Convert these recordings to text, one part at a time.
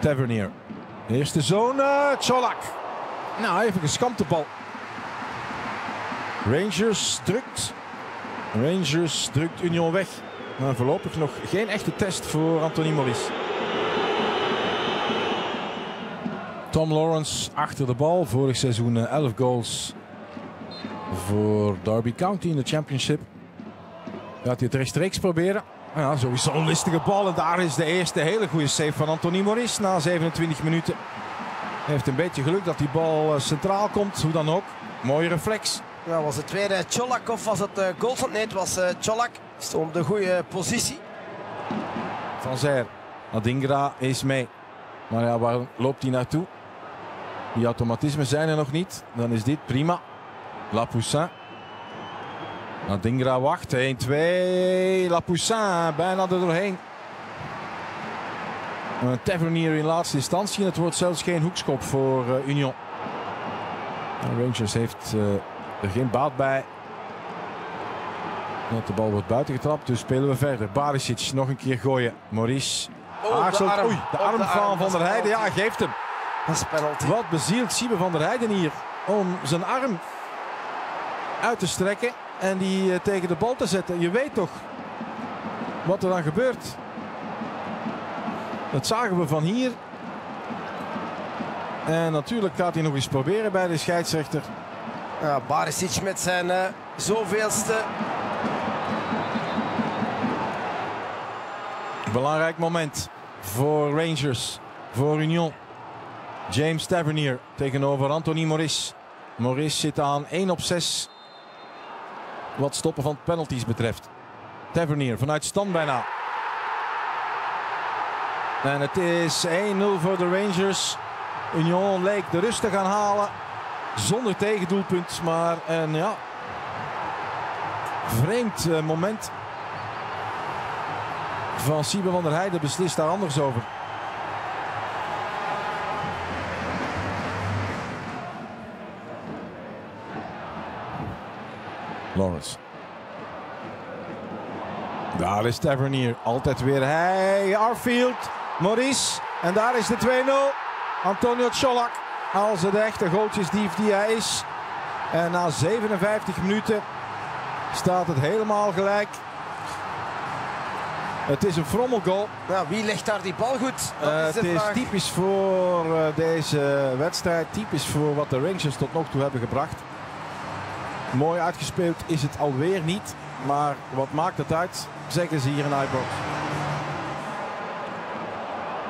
Tavernier. Eerste zone, Cholak. Nou, even geskampt de bal. Rangers drukt. Rangers drukt Union weg. Maar voorlopig nog geen echte test voor Anthony Maurice. Tom Lawrence achter de bal. Vorig seizoen 11 goals voor Derby County in de championship. Gaat hij het rechtstreeks proberen. Ja, sowieso een listige bal. En daar is de eerste hele goede save van Anthony Maurice na 27 minuten. Hij heeft een beetje geluk dat die bal eh, centraal komt. Hoe dan ook. Mooie reflex. Ja, was het weer Cholak of was het uh, Goldson? Nee, het was uh, Cholak. Stond op de goede positie. Van Zer. Adingra is mee. Maar ja, waar loopt hij naartoe? Die automatismen zijn er nog niet. Dan is dit prima. Lapoussin. Adingra wacht. 1-2. Lapoussin bijna er doorheen. Een Tavernier in laatste instantie. En het wordt zelfs geen hoekschop voor uh, Union. Rangers heeft uh, er geen baat bij. Dat de bal wordt buitengetrapt, dus spelen we verder. Barisic nog een keer gooien. Maurice oh. De Oei, de arm, de arm van Van der Heijden. Ja, geeft hem. Dat is penalty. Wat bezielt Siebe van der Heijden hier om zijn arm uit te strekken en die uh, tegen de bal te zetten. Je weet toch wat er dan gebeurt. Dat zagen we van hier. En natuurlijk gaat hij nog eens proberen bij de scheidsrechter. Ja, Barisic met zijn uh, zoveelste. Belangrijk moment voor Rangers, voor Union. James Tavernier tegenover Anthony Maurice. Maurice zit aan 1 op 6 wat stoppen van penalties betreft. Tavernier vanuit stand bijna. En het is 1-0 voor de Rangers. Union leek de rust te gaan halen. Zonder tegendoelpunt. Maar een ja, vreemd eh, moment. Van Siebe van der Heijden beslist daar anders over. Lawrence. Daar is Tavernier. Altijd weer hij. Arfield. Maurice. En daar is de 2-0. Antonio Cholak. Als het echte goaltjesdief die hij is. En na 57 minuten staat het helemaal gelijk. Het is een frommelgoal. Ja, wie legt daar die bal goed? Uh, is het is typisch voor uh, deze wedstrijd. Typisch voor wat de Rangers tot nog toe hebben gebracht. Mooi uitgespeeld is het alweer niet. Maar wat maakt het uit, zeggen ze hier in iBox.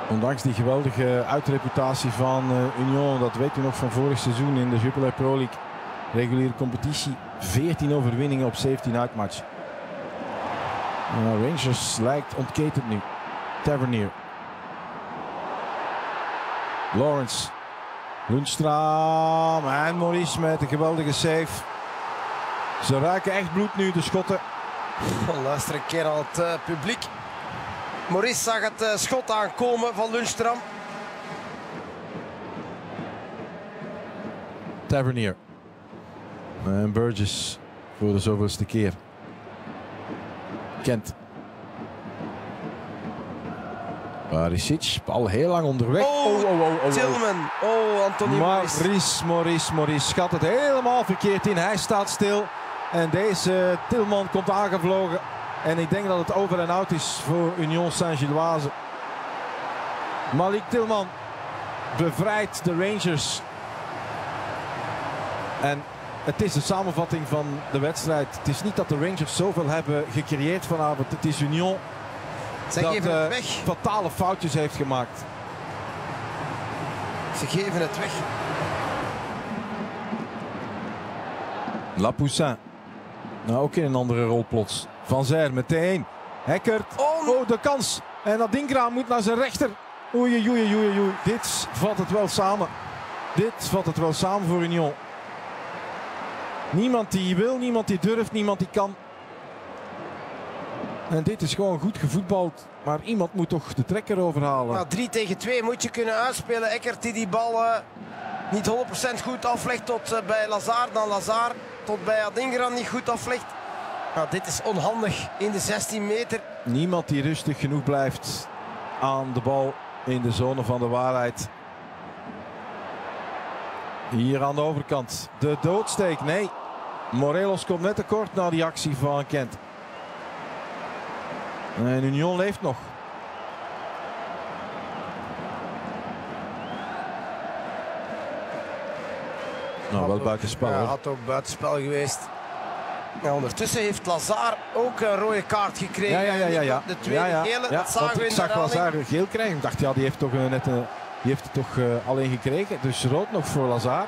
Ondanks die geweldige uitreputatie van uh, Union, dat weet u nog van vorig seizoen in de Jupiler Pro League. Reguliere competitie, 14 overwinningen op 17 uitmatch. Rangers lijkt ontketend nu. Tavernier. Lawrence. Lundstram en Maurice met een geweldige save. Ze ruiken echt bloed nu, de schotten. Oh, luister een keer aan het uh, publiek. Maurice zag het uh, schot aankomen van Lundstram. Tavernier. En Burgess voor de zoveelste keer. Kent. Barisic, bal heel lang onderweg. Oh, oh, oh, oh, oh. Tillman. Oh, Anthony Maurice. Maurice, Maurice, Maurice schat het helemaal verkeerd in. Hij staat stil. En deze Tilman komt aangevlogen. En ik denk dat het over en out is voor Union Saint-Gilloise. Malik Tilman bevrijdt de Rangers. En het is de samenvatting van de wedstrijd. Het is niet dat de Rangers zoveel hebben gecreëerd vanavond. Het is Union Zij dat geven het weg. fatale foutjes heeft gemaakt. Ze geven het weg. Lapoussin. Nou, ook in een andere rol plots. Van Zer meteen. Hekkert. Oh, oh de kans. En dat Dingra moet naar zijn rechter. Oei, oei, oei, oei. Dit vat het wel samen. Dit vat het wel samen voor Union. Niemand die wil, niemand die durft, niemand die kan. En dit is gewoon goed gevoetbald. Maar iemand moet toch de trekker overhalen. Nou, 3 tegen 2 moet je kunnen uitspelen. Eckert die die bal uh, niet 100% goed aflegt tot uh, bij Lazar. Dan Lazar tot bij Adingra niet goed aflegt. Nou, dit is onhandig in de 16 meter. Niemand die rustig genoeg blijft aan de bal. in de zone van de waarheid. Hier aan de overkant. De doodsteek. Nee. Morelos komt net tekort na die actie van Kent. En Union leeft nog. Nou, wel buitenspel. Ja, hoor. had ook buitenspel geweest. Ja, ondertussen heeft Lazar ook een rode kaart gekregen. Ja, ja, ja, ja, ja. De tweede ja, ja. gele, Ja, dat zagen want we ik zag. Lazar geel krijgen. Ik dacht, ja, die heeft toch eh, net een, die heeft het toch eh, alleen gekregen. Dus rood nog voor Lazar.